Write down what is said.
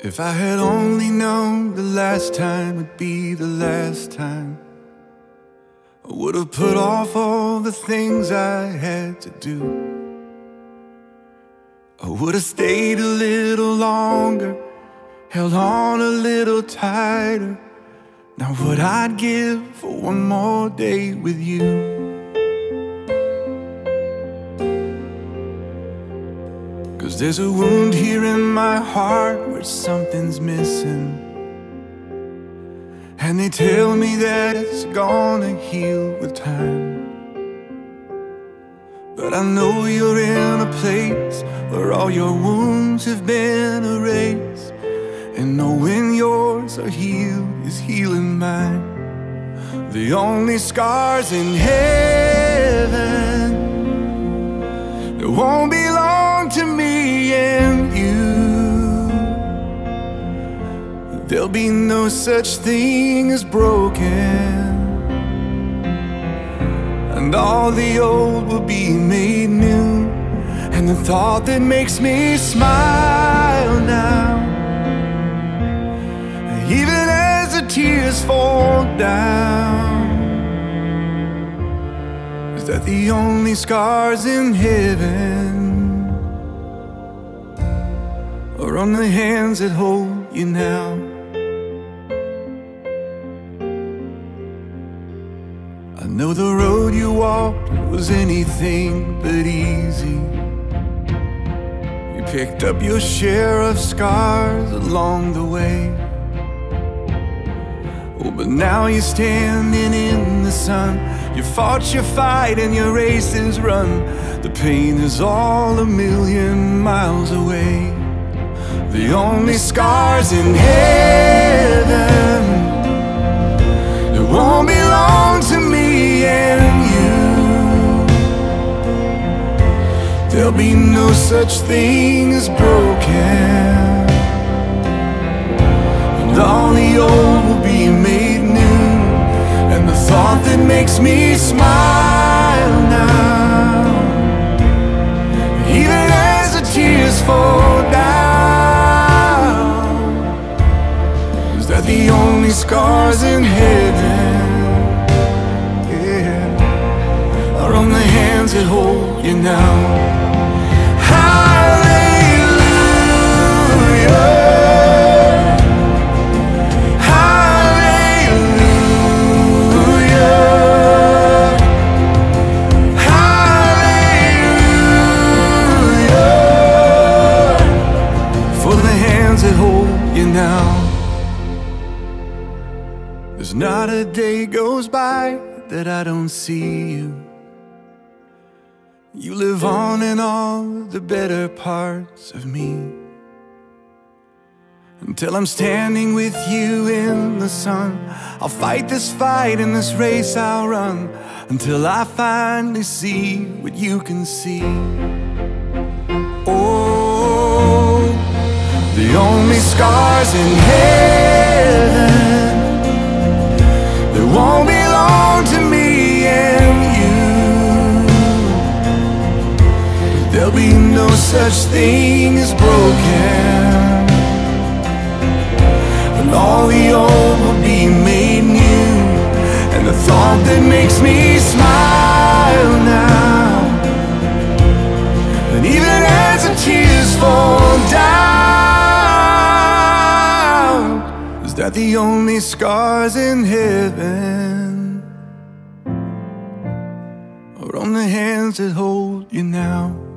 If I had only known the last time would be the last time, I would have put off all the things I had to do. I would have stayed a little longer, held on a little tighter. Now, what I'd give for one more day with you. Cause there's a wound here in my heart where something's missing. And they tell me that it's gonna heal with time. But I know you're in a place where all your wounds have been erased. And knowing yours are healed is healing mine. The only scars in heaven that won't belong to me There'll be no such thing as broken. And all the old will be made new. And the thought that makes me smile now, even as the tears fall down, is that the only scars in heaven are on the hands that hold you now. Know the road you walked was anything but easy. You picked up your share of scars along the way. Oh, but now you're standing in the sun. You fought your fight and your race is run. The pain is all a million miles away. The only scars in heaven such thing as broken, and all the old will be made new. And the thought that makes me smile now, even as the tears fall down, is that the only scars in heaven, yeah, are on the hands that hold you now. There's not a day goes by that I don't see you. You live on in all the better parts of me. Until I'm standing with you in the sun, I'll fight this fight in this race I'll run until I finally see what you can see. Oh, the only scars in heaven won't belong to me and you. There'll be no such thing as broken. And all the old will be made new. And the thought that makes me smile now. And even as the tears fall down, that the only scars in heaven are on the hands that hold you now?